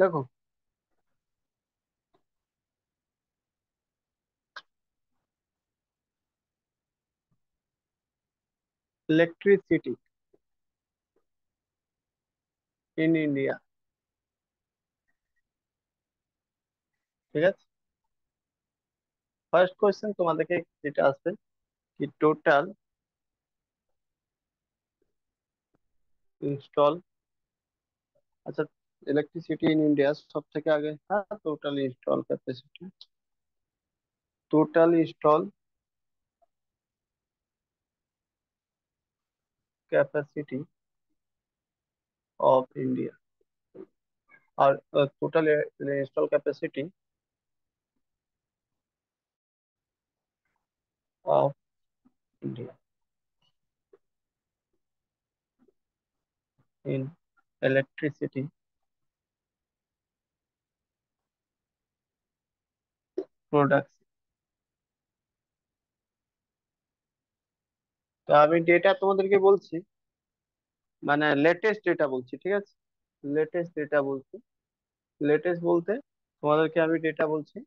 দেখো electricity in India ঠিক আছে ফার্স্ট কোয়েশ্চেন তোমাদেরকে যেটা আসবে কি টোটাল ইনস্টল আচ্ছা ইলেকট্রিসিটি ইন ইন্ডিয়া সব থেকে আগে হ্যাঁ total install capacity total install capacity of India or uh, total uh, install capacity of India in electricity products তো আমি ডেটা তোমাদেরকে বলছি মানে লেটেস্ট ডেটা বলছি, ঠিক আছে? লেটেস্ট ডেটা বলছি। লেটেস্ট বলতে তোমাদেরকে আমি ডেটা বলছি।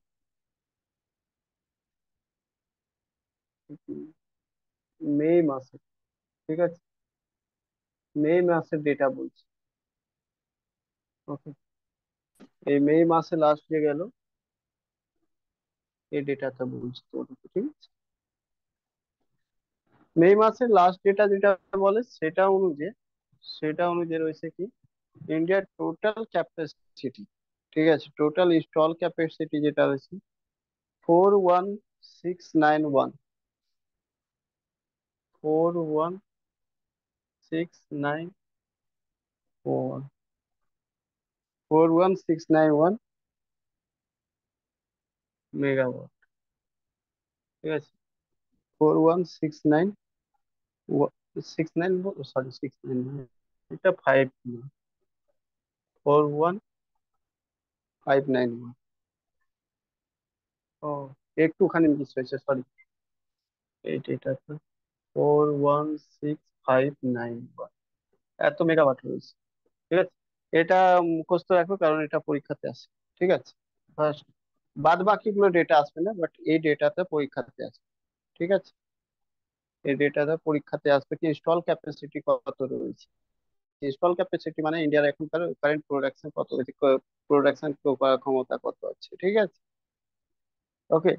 মে মাসে, ঠিক আছে? মে মাসের ডেটা বলছি। ওকে এই মে মাসে লাস্ট যে গেল এই ডেটাটা বলছি তোমাদেরকে ঠিক আছে মে মাসের লাস্ট ডেটা যেটা বলে সেটা অনুযায়ী সেটা অনুযায়ী রয়েছে কি ইন্ডিয়ার টোটাল ক্যাপাসিটি ঠিক আছে টোটাল ইনস্টল ক্যাপাসিটি যেটা রয়েছে four one six nine one four one six nine one four one six nine one megawatt ঠিক আছে? Four one six nine six nine sorry six nine এটা five four one five nine one ও। একটুখানি miss হয়েছে sorry. এই ডেটাটা four one six five nine one এত megawatt রয়েছে। ঠিক আছে? এটা মুখস্থ রাখো কারণ এটা পরীক্ষাতে আসে। ঠিক আছে? ফার্স্ট। বাদ বাকিগুলো ডেটা আসবে না বাট এই ডেটাতে পরীক্ষাতে আসবে, ঠিক আছে? এই ডেটাটা পরীক্ষাতে আসবে কি ইনস্টল ক্যাপাসিটি কত রয়েছে? ইনস্টল ক্যাপাসিটি মানে ইন্ডিয়ার এখনকার কারেন্ট প্রোডাকশন কত রয়েছে প্রোডাকশন করার ক্ষমতা কত আছে, ঠিক আছে? ওকে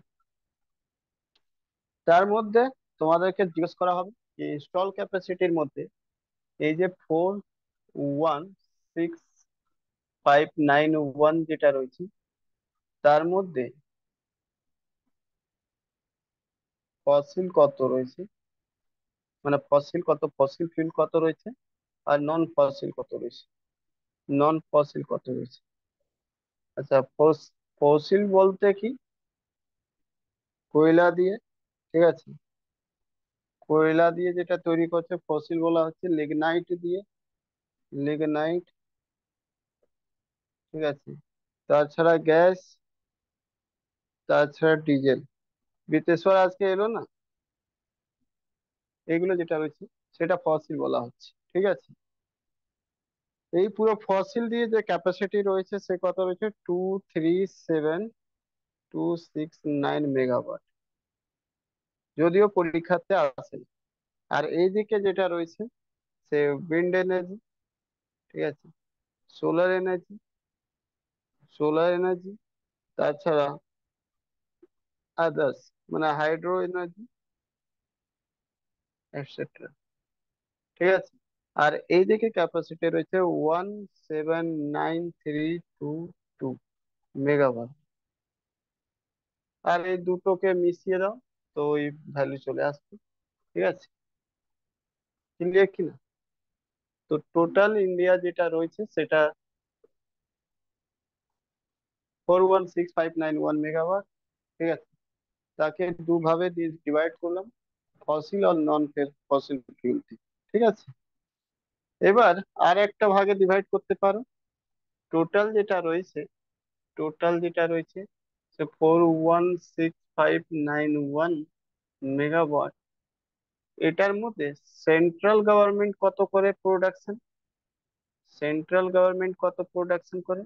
তার মধ্যে তোমাদেরকে জিজ্ঞেস করা হবে যে ইনস্টল ক্যাপাসিটির মধ্যে এই যে four one six five nine one যেটা রয়েছে তার মধ্যে ফসিল কত রয়েছে? মানে ফসিল কত ফসিল ফিউল কত রয়েছে? আর নন ফসিল কত রয়েছে? নন ফসিল কত রয়েছে? আচ্ছা ফসিল বলতে কি? কয়লা দিয়ে, ঠিক আছে? কয়লা দিয়ে যেটা তৈরি করছে ফসিল বলা হচ্ছে লিগনাইট দিয়ে লিগনাইট ঠিক আছে? তাছাড়া গ্যাস তাছাড়া ডিজেল বিতেশ্বর আজকে এলো না? এগুলো যেটা রয়েছে, সেটা ফসিল বলা হচ্ছে, ঠিক আছে? এই পুরো ফসিল দিয়ে যে ক্যাপাসিটি রয়েছে, সে কত রয়েছে? Two three seven two six nine megawatt যদিও পরীক্ষাতে আসে আর এইদিকে যেটা রয়েছে, সে উইন্ড এনার্জি ঠিক আছে? সোলার এনার্জি সোলার এনার্জি তাছাড়া আদার্স মানে হাইড্রো এনার্জি এটসেট্রা ঠিক আছে? আর এইদিকে ক্যাপাসিটি রয়েছে one seven nine three two two megawatt আর এই দুটোকে মিশিয়ে দাও, তো ওই ভ্যালু চলে আসবে। ঠিক আছে? ক্লিয়ার কিনা? তো টোটাল ইন্ডিয়া যেটা রয়েছে সেটা four one six five nine one megawatt ঠিক আছে? তাকে দুভাবে ডিভাইড করলাম। ফসিল আর নন ফসিল ফিউল ঠিক আছে? এবার আর একটা ভাগে ডিভাইড করতে পারো। টোটাল যেটা রয়েছে টোটাল যেটা রয়েছে, সে four one six five nine one megawatt এটার মধ্যে সেন্ট্রাল গভর্নমেন্ট কত করে প্রোডাকশন সেন্ট্রাল গভর্নমেন্ট কত প্রোডাকশন করে?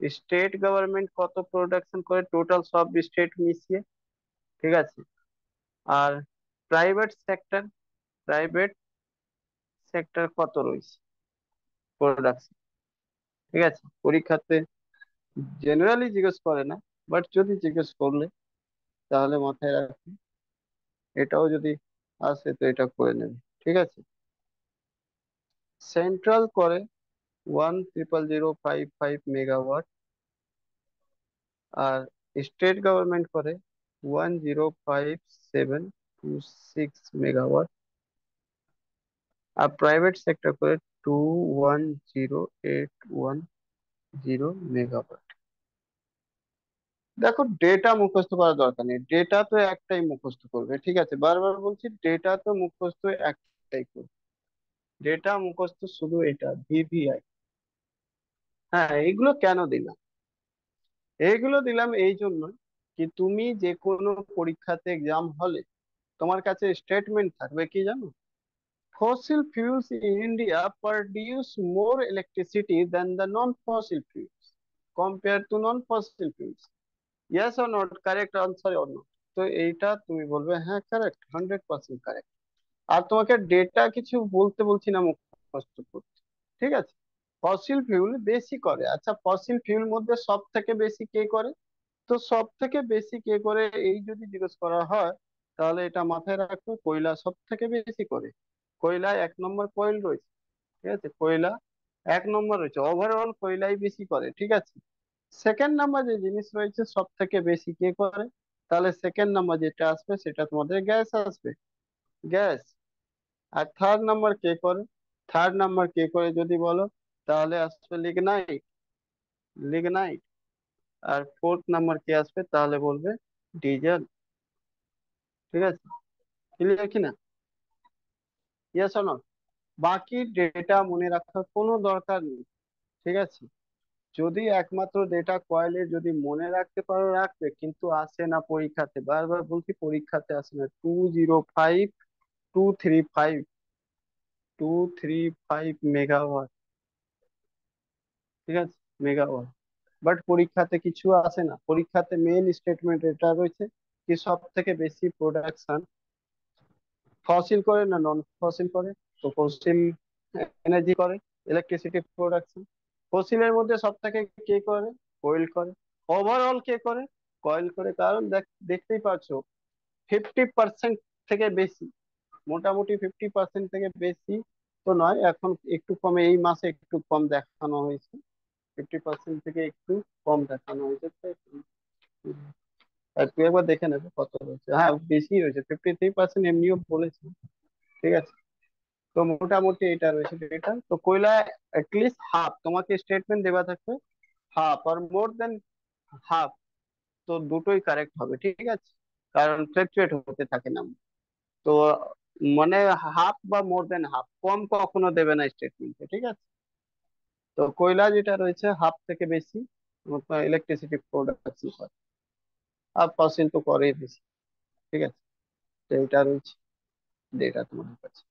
স্টেট গভর্নমেন্ট কত প্রোডাকশন করে টোটাল সব স্টেট মিশিয়ে, ঠিক আছে? আর প্রাইভেট সেক্টর প্রাইভেট সেক্টর কত রয়েছে? প্রোডাকশন ঠিক আছে? পরীক্ষাতে জেনারেলি জিজ্ঞেস করে না বাট যদি জিজ্ঞেস করলে, তাহলে মাথায় রাখবে, এটাও যদি আসে তো এটা করে নেবে, ঠিক আছে? সেন্ট্রাল করে one triple zero five five megawatt আর স্টেট গভর্নমেন্ট করে one zero five seven two six megawatt আর প্রাইভেট সেক্টর করে two one zero eight one zero megawatt দেখো ডেটা মুখস্থ করার দরকার নেই। ডেটা তো একটাই মুখস্থ করবে, ঠিক আছে? বারবার বলছি ডেটা তো মুখস্থ একটাই করবে। ডেটা মুখস্থ শুধু এটা ভিভিআই হ্যাঁ এইগুলো কেন দিলাম এইগুলো দিলাম এই জন্য কি তুমি যে কোনো পরীক্ষাতে এক্সাম হলে তোমার কাছে স্টেটমেন্ট থাকবে কি জানো fossil fuels in India produce more electricity than the non-fossil fuels compared to non-fossil fuels. Yes or not? Correct answer or not? তো এইটা তুমি বলবে হ্যাঁ কারেক্ট হান্ড্রেড পার্সেন্ট কারেক্ট আর তোমাকে ডেটা কিছু বলতে বলছি না মুখস্থ করতে, ঠিক আছে ফসিল ফিউল বেশি করে। আচ্ছা ফসিল ফিউল মধ্যে সব থেকে বেশি কে করে? তো সব থেকে বেশি কে করে এই যদি জিজ্ঞেস করা হয়, তাহলে এটা মাথায় রাখবে কয়লা সব থেকে বেশি করে। কয়লা এক নম্বর কয়েল রয়েছে, ঠিক আছে? কয়লা এক নম্বর রয়েছে। ওভারঅল কয়লাই বেশি করে, ঠিক আছে? সেকেন্ড নাম্বার যে জিনিস রয়েছে সব থেকে বেশি কে করে, তাহলে সেকেন্ড নাম্বার যেটা আসবে, সেটা তোমাদের গ্যাস আসবে। গ্যাস। আর থার্ড নাম্বার কে করে? থার্ড নাম্বার কে করে যদি বলো তাহলে আসবে লিগনাইট লিগনাইট আর ফোর্থ নাম্বার কি আসবে তাহলে বলবে ডিজেল ঠিক আছে? ক্লিয়ার কি না ইয়েস অর বাকি ডেটা মনে রাখার কোনো দরকার নেই, ঠিক আছে? যদি একমাত্র ডেটা কয়েলের যদি মনে রাখতে পারো, রাখবে, কিন্তু আসে না পরীক্ষাতে। বারবার বলছি পরীক্ষাতে আসে না। Two zero five two three five two three five megawatt ঠিক আছে? মেগাওয়াট বাট পরীক্ষাতে কিছু আসে না। পরীক্ষাতে মেন স্টেটমেন্ট এটা রয়েছে কি সব থেকে বেশি প্রোডাকশন ফসিল করে না নন ফসিল করে? তো ফসিল এনার্জি করে ইলেকট্রিসিটি প্রোডাকশন ফসিলের মধ্যে সব থেকে কে করে? কয়েল করে। ওভারঅল কে করে? কয়েল করে। কারণ দেখতেই পাচ্ছো ফিফটি পার্সেন্ট থেকে বেশি, মোটামুটি ফিফটি পার্সেন্ট থেকে বেশি তো নয়। এখন একটু কমে, এই মাসে একটু কম দেখানো হয়েছে। ফিফটি পার্সেন্ট থেকে একটু কম দেখানো হয়েছে, তুই একবার দেখে নেবে কত রয়েছে হ্যাঁ বেশি রয়েছে ফিফটি থ্রি পার্সেন্ট এমনিও বলেছে, ঠিক আছে? তো মোটামুটি এটা রয়েছে ডেটা তো কয়লা অ্যাটলিস্ট হাফ তোমাকে স্টেটমেন্ট দেওয়া থাকবে হাফ আর মোর দেন হাফ তো দুটোই কারেক্ট হবে, ঠিক আছে? কারণ ফ্লাকচুয়েট হতে থাকে না। তো মানে হাফ বা মোর দেন হাফ কম কখনো দেবে না স্টেটমেন্টে ঠিক আছে? তো কয়লা যেটা রয়েছে হাফ থেকে বেশি ইলেকট্রিসিটি প্রোডাকশন করে আর ফসিল তো করেই বেশি, ঠিক আছে? তো এটা রয়েছে ডেটা তোমার কাছে।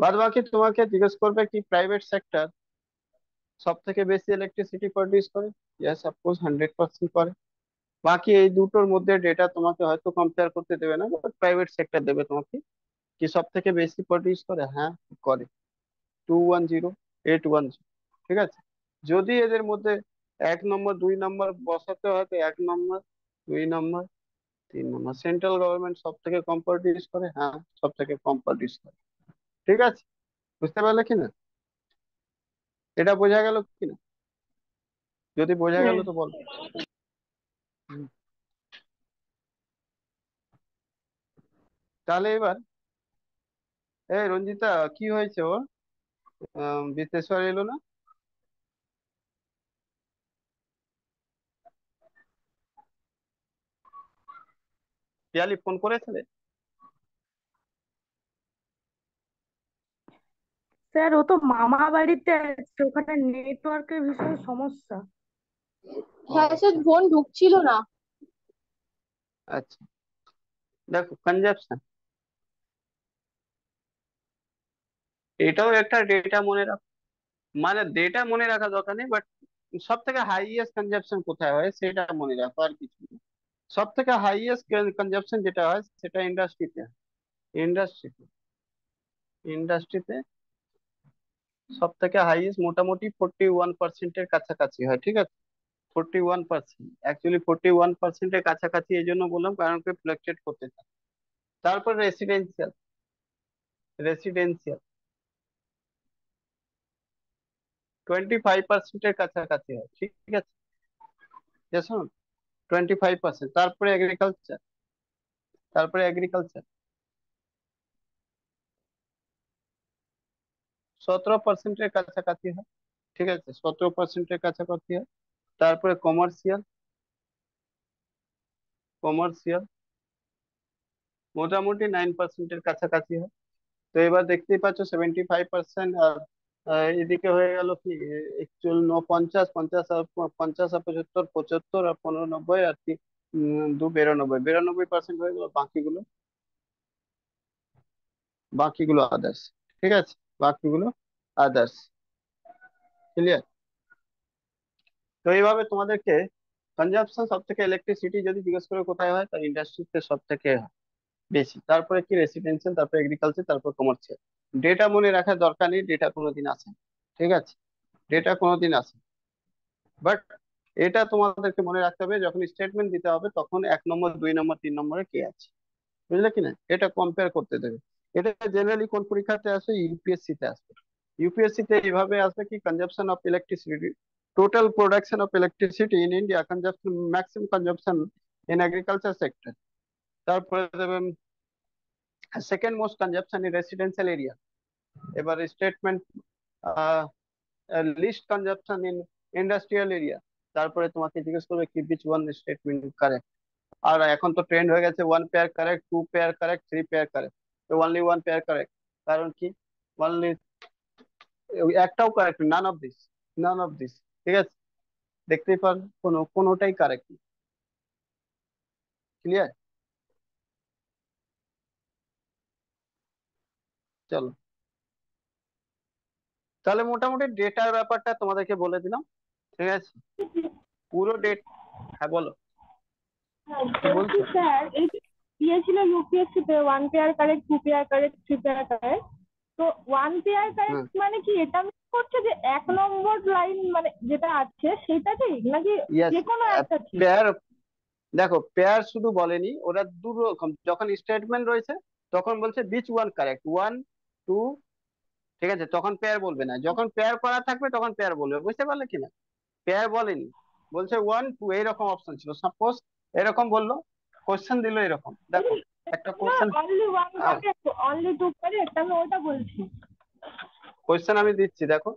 বাদ বাকি তোমাকে জিজ্ঞেস করবে কি প্রাইভেট সেক্টর সব থেকে বেশি ইলেকট্রিসিটি প্রডিউস করে? Yes of course hundred percent করে। বাকি এই দুটোর মধ্যে ডেটা তোমাকে হয়তো কম্পেয়ার করতে দেবে না বাট প্রাইভেট সেক্টর দেবে তোমাকে। কি সব থেকে বেশি প্রডিউস করে? হ্যাঁ করে। Two one zero eight one ঠিক আছে? যদি এদের মধ্যে এক নম্বর, দুই নম্বর বসাতে হয়, তো এক নম্বর, দুই নম্বর, তিন নম্বর। সেন্ট্রাল গভর্নমেন্ট সব থেকে কম প্রডিউস করে? হ্যাঁ সব থেকে কম প্রডিউস করে। ঠিক আছে? বুঝতে পারলে কি না? এটা বোঝা গেল কি না? যদি বোঝা গেল তো বল। তাহলে এবার, এই রঞ্জিতা, কি হয়েছে ওর বিশ্বেশ্বর এলো না? পিয়ালি ফোন করেছিলে? স্যার ও তো মামা বাড়িতে আছে ওখানে নেটওয়ার্কের ভীষণ সমস্যা। হ্যাঁ স্যার ফোন ঢুকছিল না। আচ্ছা। দেখো কনজাপশন এটাও একটা ডেটা মনে রাখ মানে ডেটা মনে রাখা দরকার নেই বাট সব থেকে হাইয়েস্ট কনজাম্পশন কোথায় হয় সেটা মনে রাখো আর কিছু না। সব থেকে হাইয়েস্ট কনজাম্পশন যেটা হয়, সেটা ইন্ডাস্ট্রিতে ইন্ডাস্ট্রিতে ইন্ডাস্ট্রিতে সব থেকে হাইয়েস্ট মোটামুটি ফোরটি ওয়ান পার্সেন্টের কাছাকাছি হয়, ঠিক আছে? Forty one percent actually forty one পার্সেন্টের কাছাকাছি এই জন্য বললাম, কারণ কি ফ্লাকচুয়েট করতে থাকে। তারপর রেসিডেন্সিয়াল রেসিডেন্সিয়াল টোয়েন্টি ফাইভ পার্সেন্টের কাছাকাছি হয়, ঠিক আছে? টোয়েন্টি ফাইভ পার্সেন্ট তারপরে এগ্রিকালচার তারপরে এগ্রিকালচার সতেরো পার্সেন্টের কাছাকাছি হয়, ঠিক আছে? সতেরো পার্সেন্টের কাছাকাছি হয়। তারপরে কমার্শিয়াল কমার্শিয়াল মোটামুটি নাইন পার্সেন্টের কাছাকাছি হয়। তো এবার দেখতেই পাচ্ছ সেভেন্টি ফাইভ পার্সেন্ট আর এদিকে হয়ে গেল কি? একচুয়াল ন পঞ্চাশ পঞ্চাশ আর পঞ্চাশ আর পঁচাত্তর পঁচাত্তর আর পনেরো নব্বই আর কি দু বিরানব্বই। বিরানব্বই পার্সেন্ট হয়ে গেল বাকিগুলো। বাকিগুলো আদার্স ঠিক আছে? বাকিগুলো আদার্স ক্লিয়ার তো এইভাবে তোমাদেরকে কনজাম্পশন সব থেকে ইলেকট্রিসিটি যদি জিজ্ঞেস করে কোথায় হয়, তার ইন্ডাস্ট্রিতে সব থেকে বেশি। তারপরে কি রেসিডেন্সিয়াল তারপরে এগ্রিকালচার তারপর কমার্শিয়াল ডেটা মনে রাখার দরকার নেই ডেটা কোনোদিন আসে ঠিক আছে? ডেটা কোনোদিন আসে বাট এটা তোমাদেরকে মনে রাখতে হবে, যখন স্টেটমেন্ট দিতে হবে, তখন এক নম্বর, দুই নম্বর, তিন নম্বরে কে আছে? বুঝলে কিনা এটা কম্পেয়ার করতে দেবে। এটা জেনারেলি কোন পরীক্ষাতে আসে? ইউপিএসসি তে আসবে। ইউপিএসসি তে এইভাবে আসবে কি? Consumption of electricity total production of electricity in India consumption, maximum consumption in agriculture sector তারপরে দেবেন second most consumption in residential area এবার statement list consumption in industrial area তারপরে তোমাকে জিজ্ঞেস করবে কি বিচ ওয়ান স্টেটমেন্ট কারেক্ট আর এখন তো ট্রেন্ড হয়ে গেছে one pair correct two pair correct three pair correct তো অনলি ওয়ান পেয়ার কারেক্ট কারণ কি? অনলি একটাও correct none of this none of this ঠিক আছে? দেখতেই পান কোনো, কোনোটাই কারেক্ট ক্লিয়ার চলো। তাহলে মোটামুটি ডেটার ব্যাপারটা তোমাদেরকে বলে দিলাম ঠিক আছে? পুরো ডেট হ্যাঁ বলো। বলছি? স্যার এই দিয়েছিল ইউপিএসসি তে one pair correct two pair correct three pair correct তো ওয়ান পেয়ার কারেক্ট মানে কি এটা করছে যে এক নম্বর লাইন মানে যেটা আছে সেটাতেই নাকি যে কোনো একটা পেয়ার দেখো পেয়ার শুধু বলেনি ওরা দু রকম যখন স্টেটমেন্ট রয়েছে তখন বলছে which one correct one two ঠিক আছে তখন পেয়ার বলবে না। যখন পেয়ার করা থাকবে তখন পেয়ার বলবে। বুঝতে পারলে কিনা পেয়ার বলেনি। বলছে ওয়ান টু এইরকম অপশন ছিল। সাপোজ এরকম বলল কোশ্চেন দিল এরকম। দেখো একটা কোশ্চেন অনলি টু কারেক্ট আমি ওটা বলছি। কোশ্চেন আমি দিচ্ছি দেখো।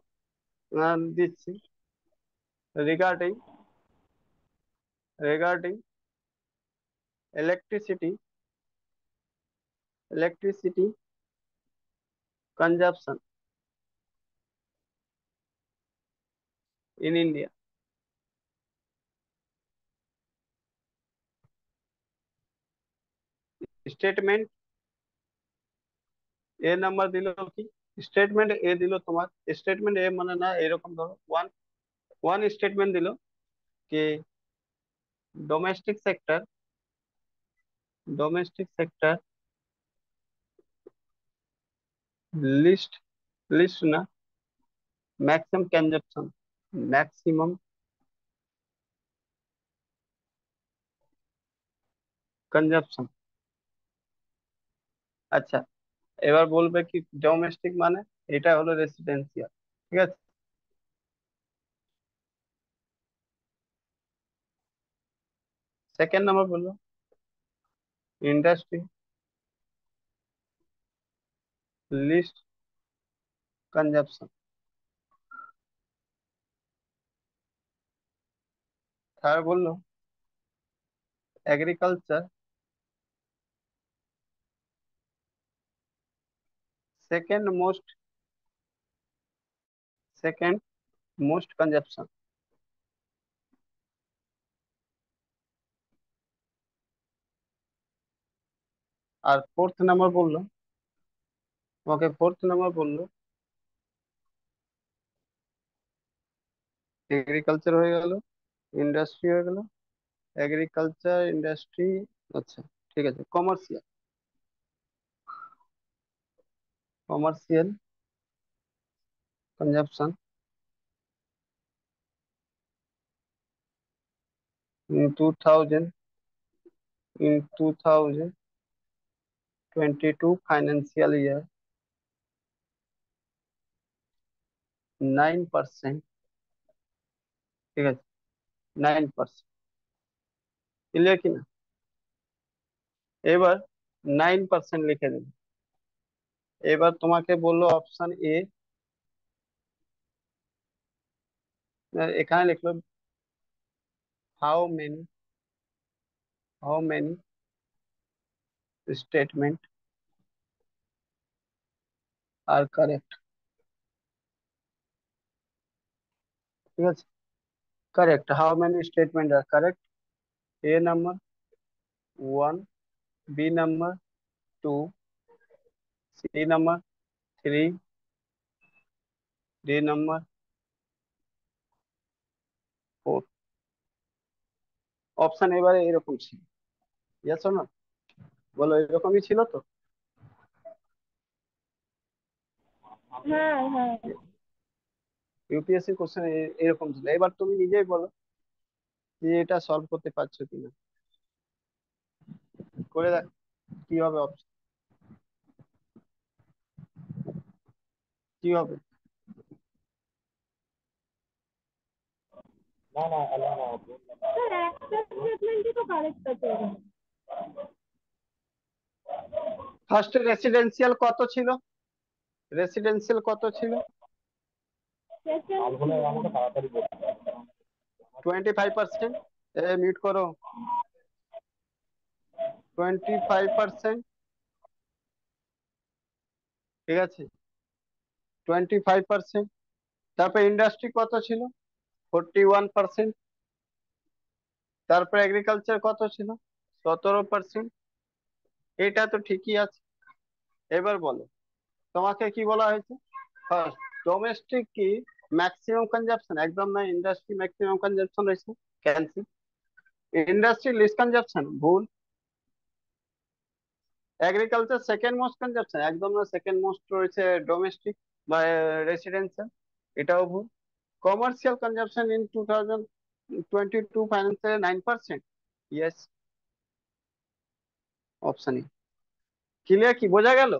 দিচ্ছি। Regarding regarding electricity electricity consumption in India. Statement A number দিল কি স্টেটমেন্ট এ দিল তোমার স্টেটমেন্ট এ মানে না এরকম ধরো ওয়ান ওয়ান স্টেটমেন্ট দিল কি domestic sector domestic sector list list na maximum consumption maximum consumption আচ্ছা এবার বলবে কি ডোমেস্টিক মানে এটা হলো রেসিডেন্সিয়াল ঠিক আছে সেকেন্ড নাম্বার বললো industry least consumption third বলল agriculture second most second most consumption আর ফোর্থ নাম্বার বলল ওকে ফোর্থ নাম্বার বলল এগ্রিকালচার হয়ে গেল ইন্ডাস্ট্রি হয়ে গেল। এগ্রিকালচার ইন্ডাস্ট্রি আচ্ছা ঠিক আছে commercial commercial consumption in 2000 in 2022 financial year 9% ঠিক আছে 9% ক্লিয়ার কি না এবার 9% লিখে দিন এবার তোমাকে বলল অপশন এ এখানে লিখলো how many how many statement are correct ঠিক আছে? Correct how many statement are correct A number one B number two C number three D number four option এবারে এরকম ছিল। ইয়েস না বলো, এরকমই ছিল তো? হ্যাঁ হ্যাঁ। ইউপিএসসি কোশ্চেন এরকম ছিল। এবার তুমি নিজেই বলো যে এটা সলভ করতে পারছ কিনা। করে দেখ কি হবে অপশন কি হবে? স্যার একটা স্টেটমেন্টই তো কারেক্ট আছে। ফার্স্ট রেসিডেন্সিয়াল কত ছিল? রেসিডেন্সিয়াল কত ছিল? টোয়েন্টি ফাইভ পার্সেন্ট এ মিউট করো। টোয়েন্টি ফাইভ পার্সেন্ট ঠিক আছে? টোয়েন্টি ফাইভ পার্সেন্ট তারপর ইন্ডাস্ট্রি কত ছিল? ফোরটি ওয়ান পার্সেন্ট তারপর এগ্রিকালচার কত ছিল? সতেরো পার্সেন্ট এটা তো ঠিকই আছে। এবার বলো। তোমাকে কি বলা হয়েছে? ফার্স্ট ডোমেস্টিক কি ম্যাক্সিমাম কনজাম্পশন একদম না ইন্ডাস্ট্রি ম্যাক্সিমাম কনজাম্পশন রয়েছে? ক্যান্সেল ইন্ডাস্ট্রি লিস্ট কনজাম্পশন ভুল। এগ্রিকালচার সেকেন্ড মোস্ট কনজাম্পশন একদম না সেকেন্ড মোস্ট রয়েছে ডোমেস্টিক বা রেসিডেন্সিয়াল এটাও ভুল। Commercial consumption in two thousand twenty two financial nine percent yes option clear কি? বোঝা গেল?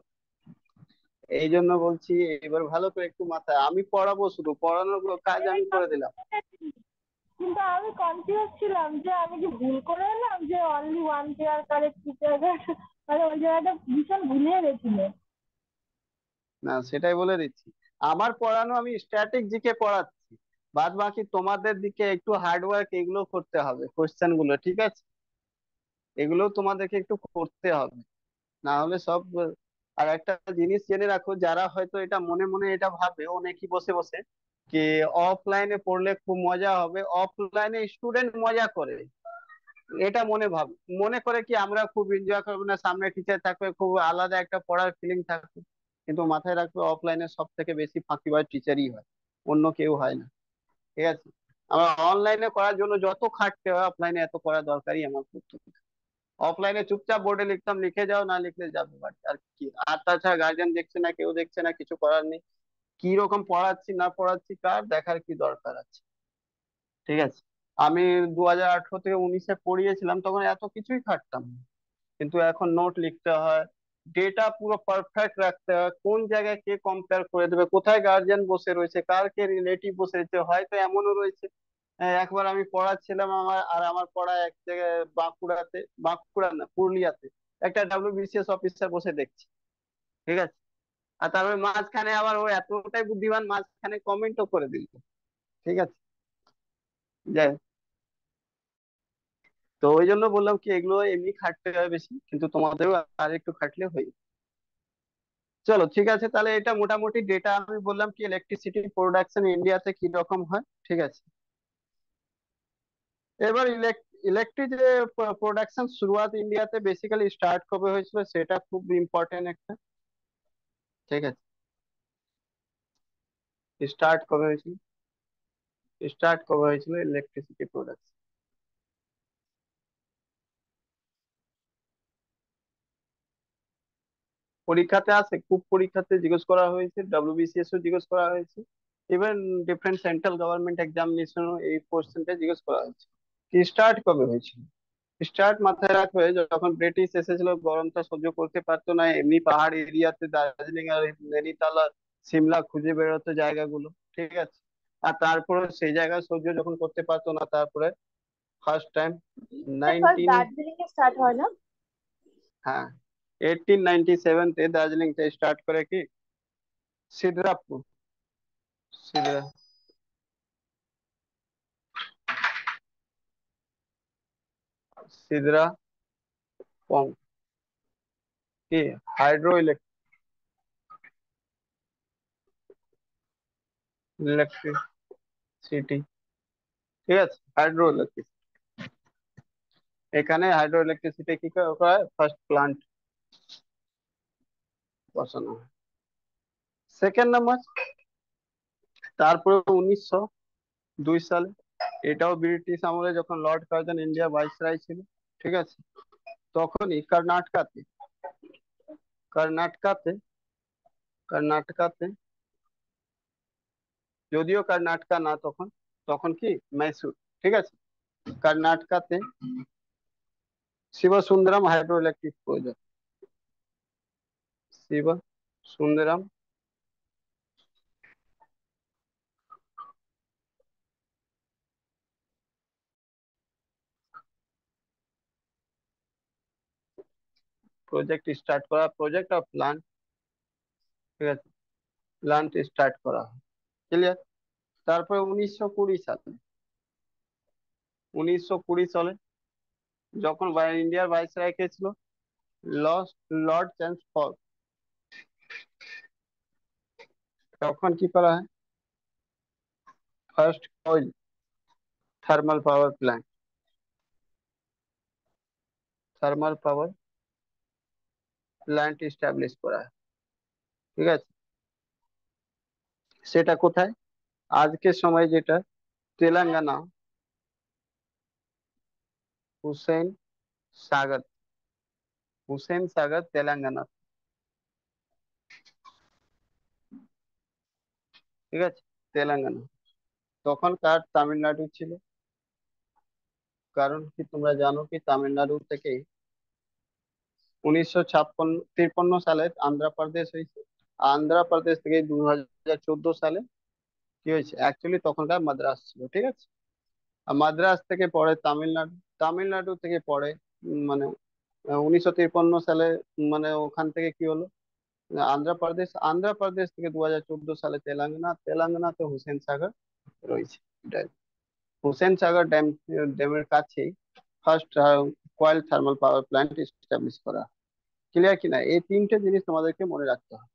এই জন্য বলছি এবার ভালো করে একটু মাথায় আমি পড়াবো শুধু পড়ানোর কাজ আমি করে দিলাম। কিন্তু আমি কনফিউজ ছিলাম যে আমি কি ভুল করে এলাম যে only one pair correct two pair মানে ওই জায়গাটা ভীষণ ভুলিয়ে গেছিল। না সেটাই বলে দিচ্ছি। আমার পড়ানো আমি স্ট্যাটিক জিকে পড়াচ্ছি। বাদ বাকি তোমাদের দিকে একটু হার্ডওয়ার্ক এগুলো করতে হবে কোশ্চেনগুলো ঠিক আছে? এগুলো তোমাদেরকে একটু করতে হবে। না হলে সব আর একটা জিনিস জেনে রাখো, যারা হয়তো এটা মনে মনে এটা ভাবে অনেকেই বসে বসে যে অফলাইনে পড়লে খুব মজা হবে অফলাইনে স্টুডেন্ট মজা করে। এটা মনে ভাব, মনে করে কি আমরা খুব এনজয় করব না, সামনে টিচার থাকবে, খুব আলাদা একটা পড়ার ফিলিং থাকবে। কিন্তু মাথায় রাখবে অফলাইনে সব থেকে বেশি ফাঁকিবাজ টিচারই হয়, অন্য কেউ হয় না। ঠিক আছে? আমার অনলাইনে করার জন্য যত খাটতে হয় অফলাইনে এত করা দরকারই আমার করতে অফলাইনে চুপচাপ বোর্ডে লিখতাম, লিখে যাও, না লিখলে যাবে বাট আর কি। আর তাছাড়া গার্জিয়ান দেখছে না, কেউ দেখছে না, কিছু করার নেই। কি রকম পড়াচ্ছি, না পড়াচ্ছি, কার দেখার কি দরকার আছে? ঠিক আছে? আমি দু হাজার আঠারো থেকে উনিশে পড়িয়েছিলাম, তখন এত কিছুই খাটতাম। কিন্তু এখন নোট লিখতে হয় ডেটা পুরো পারফেক্ট রাখতে হয়, কোন জায়গায় কে কম্পেয়ার করে দেবে, কোথায় গার্জিয়ান বসে রয়েছে, কার কে রিলেটিভ বসে রয়েছে, হয়তো এমনও রয়েছে। একবার আমি পড়াচ্ছিলাম আমার, আর আমার পড়া এক জায়গায় বাঁকুড়াতে, বাঁকুড়া না, পুরুলিয়াতে। একটা ডাব্লিউবিসিএস অফিসার বসে দেখছি, ঠিক আছে? আর তারপরে মাঝখানে আবার ও এতটাই বুদ্ধিমান, মাঝখানে কমেন্টও করে দিল, ঠিক আছে? যাই তো ওই জন্য বললাম কি, এগুলো এমনি খাটতে হয় বেশি, কিন্তু তোমাদেরও আর একটু খাটলে হয়ে চলো, ঠিক আছে, তাহলে এটা মোটামুটি ডেটা আমি বললাম কি ইলেকট্রিসিটি প্রোডাকশন ইন্ডিয়াতে কি রকম হয়, ঠিক আছে? এবার ইলেকট্রিক যে প্রোডাকশন শুরুয়াত ইন্ডিয়াতে বেসিক্যালি স্টার্ট কবে হয়েছিল সেটা খুব ইম্পর্টেন্ট একটা। ঠিক আছে? স্টার্ট কবে হয়েছিল? স্টার্ট কবে হয়েছিল ইলেকট্রিসিটি প্রোডাকশন পরীক্ষাতে আছে, খুব পরীক্ষাতে জিজ্ঞেস করা হয়েছে ডাব্লিউবিসিএস ও জিজ্ঞেস করা হয়েছে। Even different central government examination এই কোশ্চেনটা জিজ্ঞেস করা হয়েছে। কি স্টার্ট কবে হয়েছিল? স্টার্ট মাথায় রাখবে যখন ব্রিটিশ এসেছিল গরমটা সহ্য করতে পারতো না এমনি পাহাড় এরিয়াতে দার্জিলিং আর নৈনিতাল সিমলা খুঁজে বেরোতো জায়গাগুলো ঠিক আছে? আর তারপরে সেই জায়গা সহ্য যখন করতে পারতো না তারপরে ফার্স্ট টাইম নাইনটিন দার্জিলিং এ স্টার্ট হয় না? হ্যাঁ এইটিন নাইনটি সেভেন তে দার্জিলিং তে স্টার্ট করে কি? সিদ্রাপুর সিদ্রা সিদ্রা পং কি হাইড্রো ইলেকট্রিসিটি ঠিক আছে হাইড্রো ইলেকট্রিসিটি এখানে হাইড্রো ইলেকট্রিসিটি কি করা হয়? ফার্স্ট প্লান্ট বসানো হয়। সেকেন্ড নাম্বার তারপরে উনিশশো দুই সালে এটাও ব্রিটিশ আমলে যখন লর্ড কার্জন ইন্ডিয়া ভাইসরয় ছিল ঠিক আছে তখনই কর্ণাটকাতে কর্ণাটকাতে কর্ণাটকাতে যদিও কর্ণাটকা না তখন তখন কি মাইসুর ঠিক আছে কর্ণাটকাতে Shivasundaram hydro electric project Shivasundaram project start করা প্রজেক্ট অফ প্ল্যান ঠিক আছে প্ল্যান্ট স্টার্ট করা। হয় ক্লিয়ার তারপরে উনিশশো কুড়ি সালে, উনিশশো কুড়ি সালে যখন ইন্ডিয়ার ভাইসরয় কে ছিল? লর্ড লর্ড চ্যান্সফোর্ড তখন কি করা হয়? First oil thermal power plant thermal power plant establish করা। হয় ঠিক আছে? সেটা কোথায়? আজকের সময় যেটা, তেলেঙ্গানা। হুসেন সাগর। হুসেন সাগর, তেলেঙ্গানা। ঠিক আছে? তেলেঙ্গানা। তখন কার তামিলনাড়ু ছিল? কারণ কি তোমরা জানো কি তামিলনাড়ু থেকে উনিশশো ছাপ্পান্ন, তিপ্পান্ন সালে আন্ধ্রপ্রদেশ হয়েছে। আন্ধ্রপ্রদেশ থেকে দু হাজার চোদ্দ সালে কি হয়েছে? অ্যাকচুয়ালি তখনকার মাদ্রাস ছিল, ঠিক আছে? আর মাদ্রাস থেকে পরে তামিলনাড়ু তামিলনাড়ু থেকে পরে মানে উনিশশো তিপ্পান্ন সালে মানে ওখান থেকে কি হলো? আন্ধ্রপ্রদেশ আন্ধ্রপ্রদেশ থেকে দু হাজার চোদ্দ সালে তেলেঙ্গানা, তেলেঙ্গানাতে হুসেন সাগর রয়েছে। হুসেন সাগর ড্যাম ড্যামের কাছেই first coal thermal power plant establish করা ক্লিয়ার কিনা এই তিনটে জিনিস তোমাদেরকে মনে রাখতে হবে।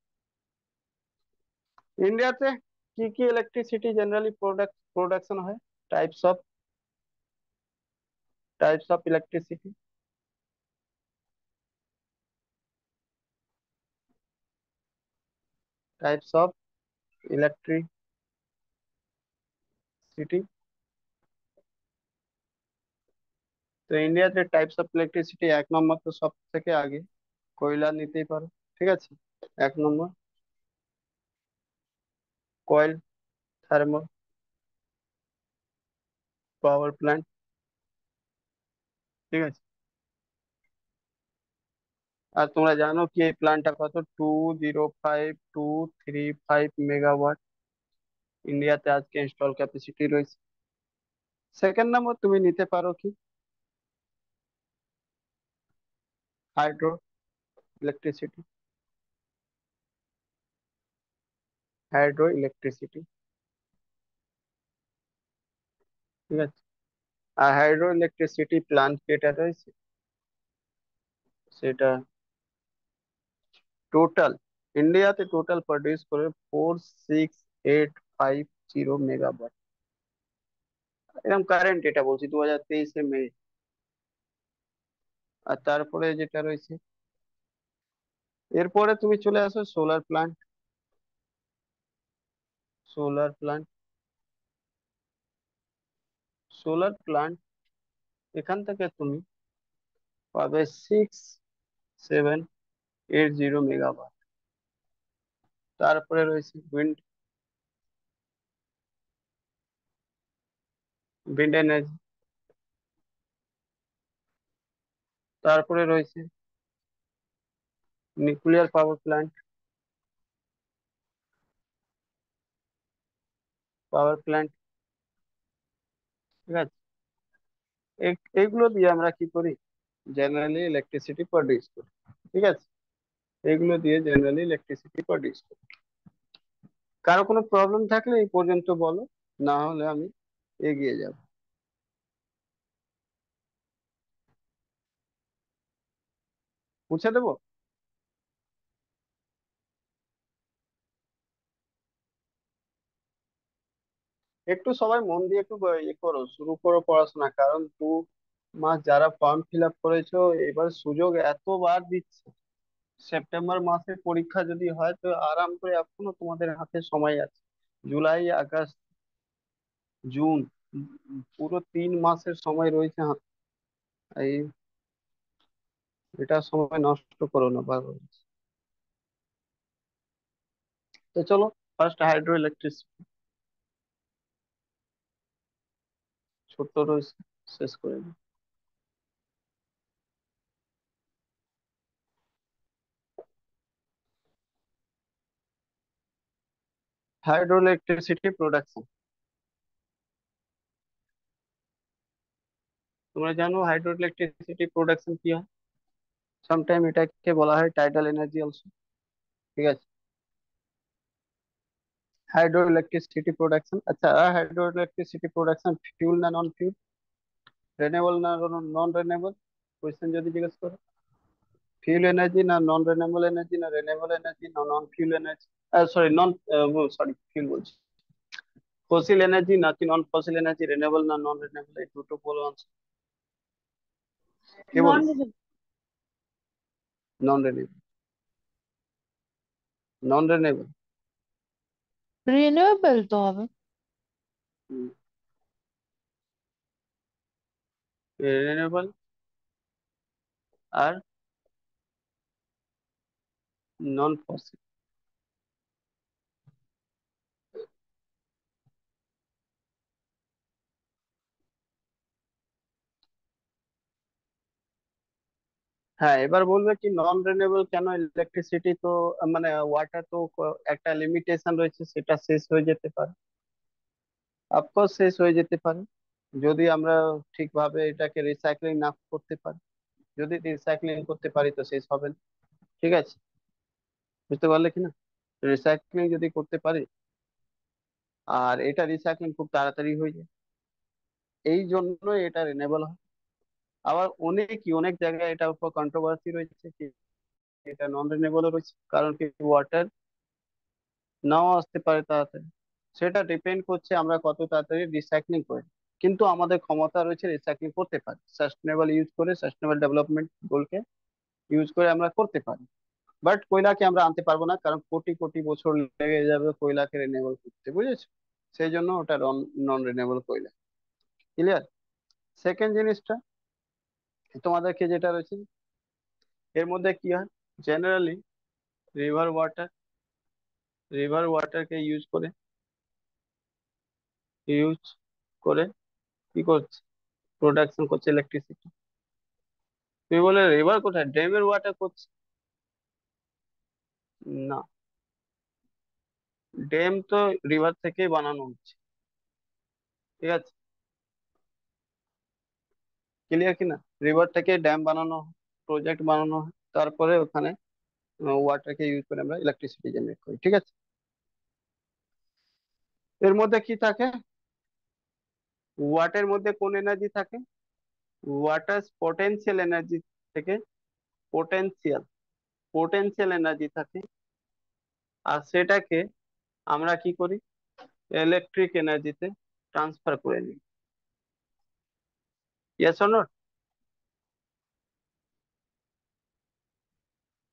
ইন্ডিয়াতে কি কি ইলেকট্রিসিটি জেনারেলি প্রোডাক্ট প্রোডাকশন হয়? Types of types of electricity types of electricity তো ইন্ডিয়াতে টাইপস অফ ইলেকট্রিসিটি এক নম্বর তো সব থেকে আগে। কয়লা নিতেই পারো, ঠিক আছে? এক নম্বর কয়েল থার্মাল পাওয়ার প্ল্যান্ট ঠিক আছে? আর তোমরা জানো কি এই প্ল্যান্টটা কত? Two zero five two three five megawatt ইন্ডিয়াতে আজকে ইনস্টল ক্যাপাসিটি রয়েছে। সেকেন্ড নম্বর তুমি নিতে পারো কি? হাইড্রো ইলেকট্রিসিটি হাইড্রো ইলেকট্রিসিটি ঠিক আছে আর হাইড্রো ইলেকট্রিসিটি প্ল্যান্ট যেটা রয়েছে সেটা টোটাল ইন্ডিয়াতে টোটাল প্রডিউস করে four six eight five zero megawatt এরকম কারেন্ট এটা বলছি দু হাজার তেইশে মে আর তারপরে যেটা রয়েছে, এরপরে তুমি চলে আসো solar plant solar plant solar plant এখান থেকে তুমি পাবে six seven eight zero megawatt তারপরে রয়েছে উইন্ড উইন্ড এনার্জি তারপরে রয়েছে nuclear power plant power plant ঠিক আছে? এ- এগুলো দিয়ে আমরা কি করি? জেনারেলি ইলেকট্রিসিটি প্রডিউস করি, ঠিক আছে? এগুলো দিয়ে জেনারেলি ইলেকট্রিসিটি প্রডিউস করি। কারও কোনো প্রবলেম থাকলে এই পর্যন্ত বলো, না হলে আমি এগিয়ে যাব। মুছে দেবো? একটু সবাই মন দিয়ে একটু ইয়ে করো, শুরু করো পড়াশোনা, কারণ দু মাস যারা ফর্ম ফিল আপ করেছ, এবার সুযোগ এতবার দিচ্ছে। সেপ্টেম্বর মাসে পরীক্ষা যদি হয়, তো আরাম করে এখনও তোমাদের হাতে সময় আছে। জুলাই আগস্ট জুন পুরো তিন মাসের সময় রয়েছে হাতে। এই এটা সময় নষ্ট করো না, বারবার বলছি। তো চলো ফার্স্ট হাইড্রো ইলেকট্রিসিটি ছোট্ট রয়েছে শেষ করে দিই। হাইড্রো ইলেকট্রিসিটি প্রোডাকশন তোমরা জানো হাইড্রো ইলেকট্রিসিটি প্রোডাকশন কি হয়? সামটাইম এটাকে বলা হয় টাইডাল এনার্জি অলসো ঠিক আছে? হাইড্রো ইলেকট্রিসিটি প্রোডাকশন আচ্ছা হাইড্রো ইলেকট্রিসিটি প্রোডাকশন ফিউল না নন ফিউল রেনেবল না নন রেনেবল কোয়েশ্চেন যদি জিজ্ঞেস করো। ফিউল এনার্জি না নন রেনেবল এনার্জি না রেনেবল এনার্জি না non fuel energy sorry non sorry fuel বলছি। ফসিল এনার্জি নাকি নন ফসিল এনার্জি রেনেবল না নন রেনেবল এই দুটো বলো আনসার কে বলবে non renewable non renewable renewable তো হবে। রেনেবল আর নন ফসিল হ্যাঁ এবার বলবে কি নন রেনেবল কেন ইলেকট্রিসিটি তো মানে ওয়াটার তো একটা লিমিটেশন রয়েছে, সেটা শেষ হয়ে যেতে পারে। অফকোর্স শেষ হয়ে যেতে পারে, যদি আমরা ঠিকভাবে এটাকে রিসাইক্লিং না করতে পারি। যদি রিসাইক্লিং করতে পারি তো শেষ হবে না, ঠিক আছে? বুঝতে পারলে কি না? রিসাইক্লিং যদি করতে পারি, আর এটা রিসাইক্লিং খুব তাড়াতাড়ি হয়ে যায়। এই জন্য এটা রিনেবল হয়। আবার অনেকই, অনেক জায়গায় এটার উপর কন্ট্রোভার্সি রয়েছে এটা নন রিনেবলও রয়েছে, কারণ কি ওয়াটার নাও আসতে পারে তাড়াতাড়ি। সেটা ডিপেন্ড করছে আমরা কত তাড়াতাড়ি রিসাইক্লিং করি। কিন্তু আমাদের ক্ষমতা রয়েছে রিসাইক্লিং করতে পারি। সাস্টেনেবল ইউজ করে সাস্টেনেবল ডেভেলপমেন্ট গোলকে ইউজ করে আমরা করতে পারি। বাট কয়লাকে আমরা আনতে পারব না, কারণ কোটি কোটি বছর লেগে যাবে কয়লাকে রিনিউয়েবল করতে, বুঝেছ? সেই জন্য ওটা নন রিনিউয়েবল কয়লা। ক্লিয়ার সেকেন্ড জিনিসটা তোমাদেরকে যেটা রয়েছে, এর মধ্যে কি হয়? জেনারেলি রিভার ওয়াটার রিভার ওয়াটারকে ইউজ করে ইউজ করে কি করছে? প্রোডাকশন করছে ইলেকট্রিসিটি তুমি বলে রিভার কোথায়? ড্যামের ওয়াটার করছে। না। ড্যাম তো রিভার থেকেই বানানো হচ্ছে। ঠিক আছে? ক্লিয়ার কিনা? রিভার থেকে ড্যাম বানানো প্রজেক্ট বানানো হয় তারপরে ওখানে ওয়াটারকে ইউজ করে আমরা ইলেকট্রিসিটি জেনারেট করি, ঠিক আছে? এর মধ্যে কি থাকে? ওয়াটের মধ্যে কোন এনার্জি থাকে? ওয়াটার পটেনশিয়াল এনার্জি থেকে পোটেনশিয়াল পোটেনশিয়াল এনার্জি থাকে, আর সেটাকে আমরা কি করি? ইলেকট্রিক এনার্জিতে ট্রান্সফার করে নিই। ইয়েস অর নট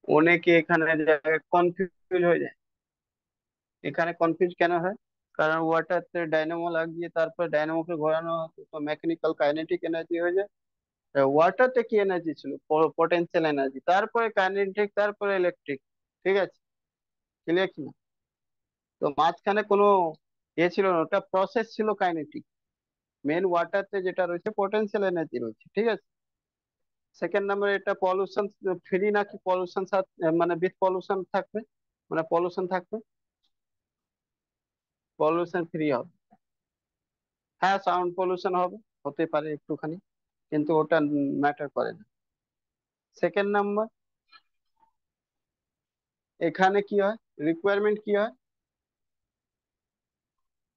অনেকে এখানে কনফিউজ হয়ে যায়। এখানে কনফিউজ কেন হয়? কারণ ওয়াটারতে ডাইনামো লাগিয়ে তারপর ডাইনামোকে ঘোরানো তো মেকানিক্যাল কাইনেটিক এনার্জি হয়ে যায়। ওয়াটারতে কি এনার্জি ছিল? পটেনশিয়াল এনার্জি তারপরে কাইনেটিক তারপরে ইলেকট্রিক ঠিক আছে? ক্লিয়ার কি না? তো মাঝখানে কোনো ইয়ে ছিল না, ওটা প্রসেস ছিল কাইনেটিক মেন ওয়াটারতে যেটা রয়েছে পটেনশিয়াল এনার্জি রয়েছে। ঠিক আছে? সেকেন্ড নাম্বার এটা পলিউশন ফ্রি নাকি পলিউশন মানে বিথ পলিউশন থাকবে মানে পলিউশন থাকবে। পলিউশন ফ্রি হবে। হ্যাঁ সাউন্ড পলিউশন হবে, হতে পারে একটুখানি, কিন্তু ওটা ম্যাটার করে না। সেকেন্ড নাম্বার এখানে কি হয়? রিকোয়ারমেন্ট কি হয়?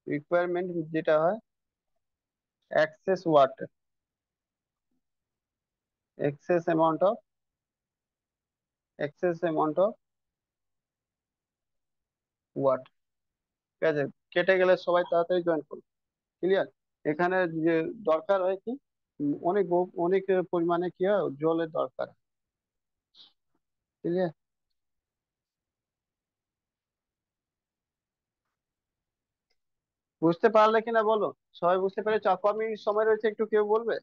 রিকোয়ারমেন্ট যেটা হয় excess water excess amount of, excess amount of water ঠিক আছে, কেটে গেলে সবাই তাড়াতাড়ি জয়েন করবে ক্লিয়ার এখানে যে দরকার হয় কি? অনেক অনেক পরিমাণে কি হয়? জলের দরকার। ক্লিয়ার বুঝতে পারলে কিনা বলো সবাই বুঝতে পেরেছ? আর ক মিনিট সময় রয়েছে, একটু কেউ বলবে?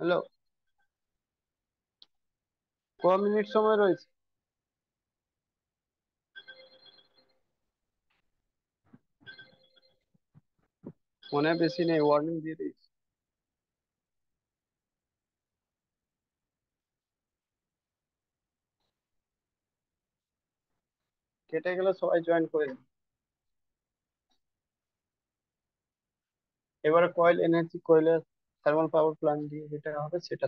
হ্যালো? ক মিনিট সময় রয়েছে? মনে বেশি নেই ওয়ার্নিং দিয়ে দিয়েছি। কেটে গেলে সবাই জয়েন করে নিন। এবারে কয়েল এনার্জি কয়েলের থার্মাল পাওয়ার প্ল্যান্ট দিয়ে যেটা হবে সেটা।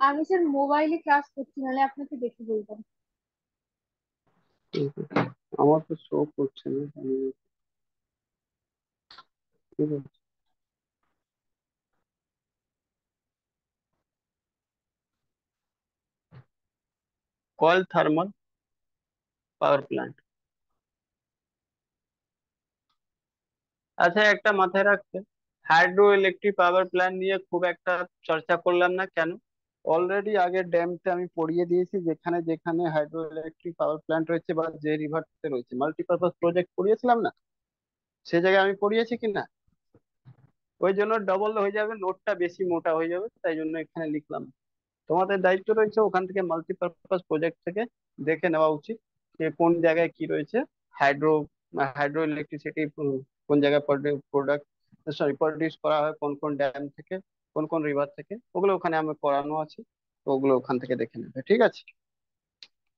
আমি স্যার মোবাইলে ক্লাস করছি নাহলে আপনাকে দেখে বলতাম। আমার তো শো করছে না ঠিক আছে। থার্মাল পাওয়ার প্ল্যান্ট আচ্ছা একটা মাথায় রাখতে। হাইড্রো ইলেকট্রিক পাওয়ার প্ল্যান্ট নিয়ে খুব একটা চর্চা করলাম না, কেন? অলরেডি আগের ড্যামতে আমি পড়িয়ে দিয়েছি, যেখানে যেখানে হাইড্রো ইলেকট্রিক পাওয়ার প্ল্যান্ট রয়েছে বা যে রিভারতে রয়েছে। মাল্টিপারপাস প্রজেক্ট পড়িয়েছিলাম না? সে জায়গায় আমি পড়িয়েছি কি না? ওই জন্য ডবল হয়ে যাবে নোটটা বেশি মোটা হয়ে যাবে, তাই জন্য এখানে লিখলাম। তোমাদের দায়িত্ব রয়েছে ওখান থেকে মাল্টিপারপাস প্রজেক্ট থেকে দেখে নেওয়া উচিত যে কোন জায়গায় কি রয়েছে। হাইড্রো হাইড্রো ইলেকট্রিসিটি কোন জায়গায় প্রোডাক্ট সরি প্রডিউস করা হয় কোন কোন ড্যাম থেকে, কোন কোন রিভার থেকে, ওগুলো ওখানে আমি করানো আছে, তো ওগুলো ওখান থেকে দেখে নেবে, ঠিক আছে?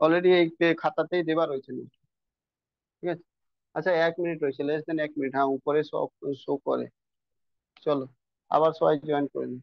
অলরেডি এই খাতাতেই দেওয়া রয়েছে ঠিক আছে? আচ্ছা এক মিনিট রয়েছে লেস দেন এক মিনিট হ্যাঁ উপরে শো শো করে, চলো, আবার সবাই জয়েন করে নিন